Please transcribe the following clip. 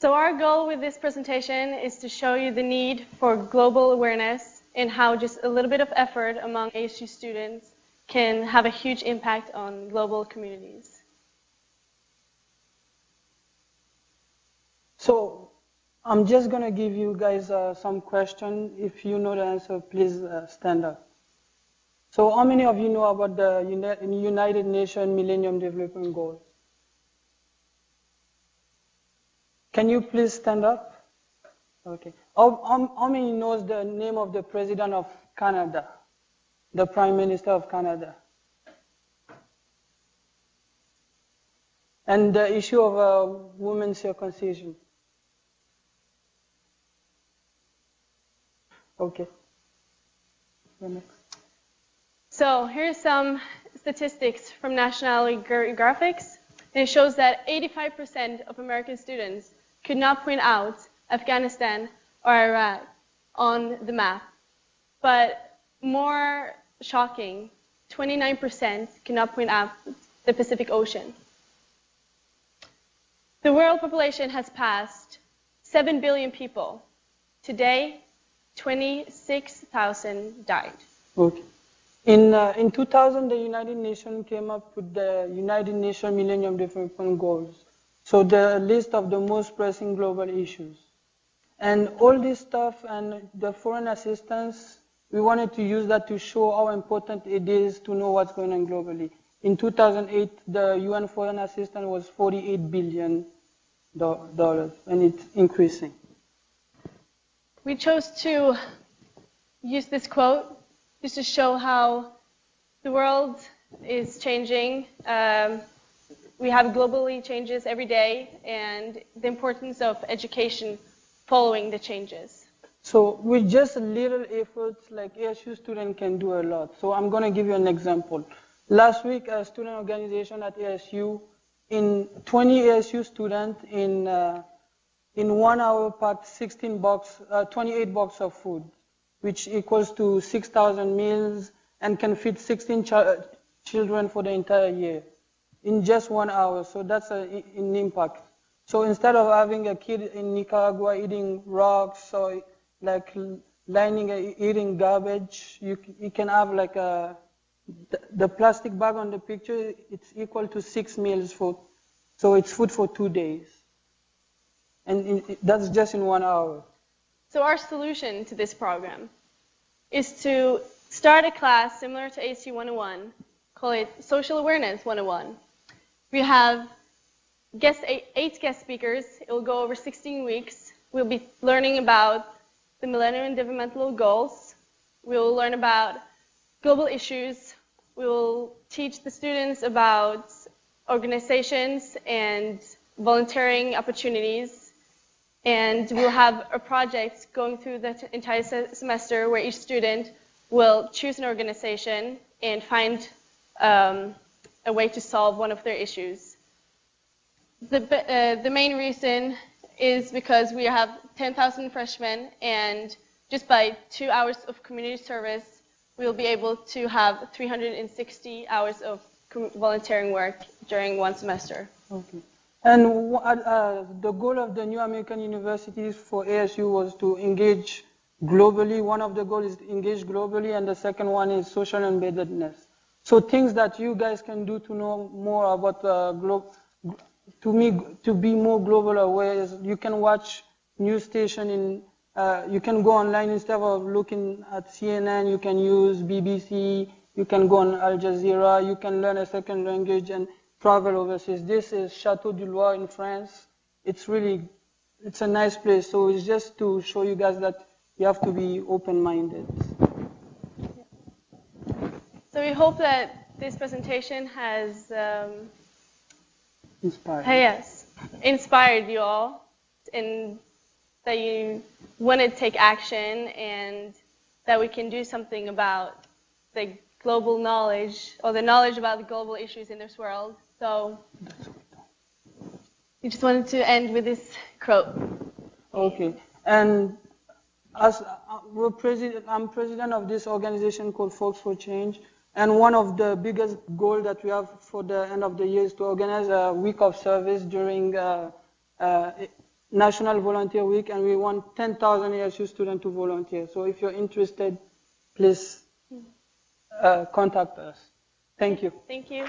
So our goal with this presentation is to show you the need for global awareness and how just a little bit of effort among ASU students can have a huge impact on global communities. So I'm just going to give you guys uh, some question. If you know the answer, please uh, stand up. So how many of you know about the United Nations Millennium Development Goals? Can you please stand up? Okay. How, how, many knows the name of the President of Canada? The Prime Minister of Canada? And the issue of uh, women's circumcision? Okay. So here's some statistics from National Geographic. And it shows that 85% of American students could not point out Afghanistan or Iraq on the map. But more shocking, 29% cannot point out the Pacific Ocean. The world population has passed 7 billion people. Today, 26,000 died. Okay. In, uh, in 2000, the United Nations came up with the United Nations Millennium Development Goals. So the list of the most pressing global issues. And all this stuff and the foreign assistance, we wanted to use that to show how important it is to know what's going on globally. In 2008, the UN foreign assistance was 48 billion dollars, and it's increasing. We chose to use this quote just to show how the world is changing. Um, we have globally changes every day, and the importance of education following the changes. So with just a little effort, like ASU student can do a lot. So I'm going to give you an example. Last week, a student organization at ASU, in 20 ASU students in uh, in one hour packed 16 box, uh, 28 box of food, which equals to 6,000 meals and can feed 16 ch children for the entire year in just one hour. So that's a, an impact. So instead of having a kid in Nicaragua eating rocks or like lining eating garbage, you, you can have like a the, plastic bag on the picture. It's equal to six meals for, so it's food for two days and in, that's just in one hour. So our solution to this program is to start a class similar to ASU 101, call it Social Awareness 101. We have guest eight, eight guest speakers. It will go over 16 weeks. We'll be learning about the Millennium Developmental Goals. We will learn about global issues. We will teach the students about organizations and volunteering opportunities and we'll have a project going through the entire semester where each student will choose an organization and find um, a way to solve one of their issues. The, uh, the main reason is because we have 10,000 freshmen, and just by two hours of community service, we'll be able to have 360 hours of volunteering work during one semester. Okay. And uh, the goal of the New American Universities for ASU was to engage globally. One of the goals is to engage globally, and the second one is social embeddedness. So things that you guys can do to know more about uh, glo- to me to be more global aware is you can watch news station in uh, you can go online instead of looking at CNN. You can use BBC. You can go on Al Jazeera. You can learn a second language and travel overseas. This is Chateau du Loir in France. It's really, it's a nice place. So it's just to show you guys that you have to be open-minded. So we hope that this presentation has um, inspired. Yes, inspired you all, and that you want to take action, and that we can do something about the global knowledge or the knowledge about the global issues in this world so we just wanted to end with this quote. Okay. And as uh, we're president, I'm president of this organization called Folks for Change. And one of the biggest goals that we have for the end of the year is to organize a week of service during uh, uh, National Volunteer Week, and we want 10,000 ASU students to volunteer. So if you're interested, please uh, contact us. Thank you. Thank you.